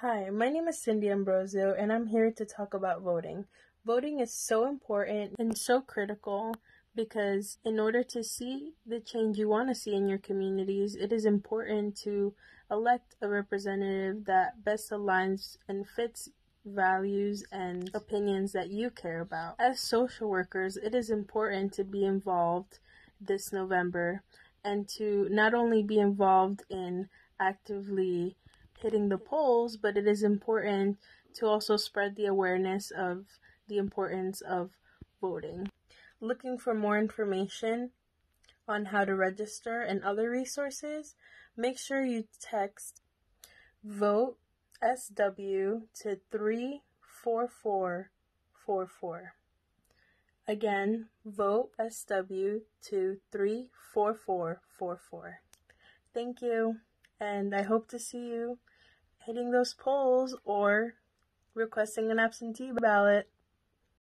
Hi, my name is Cindy Ambrosio, and I'm here to talk about voting. Voting is so important and so critical because, in order to see the change you want to see in your communities, it is important to elect a representative that best aligns and fits values and opinions that you care about. As social workers, it is important to be involved this November and to not only be involved in actively hitting the polls, but it is important to also spread the awareness of the importance of voting. Looking for more information on how to register and other resources, make sure you text vote SW to 34444. Again, vote SW to 34444. Thank you, and I hope to see you hitting those polls or requesting an absentee ballot.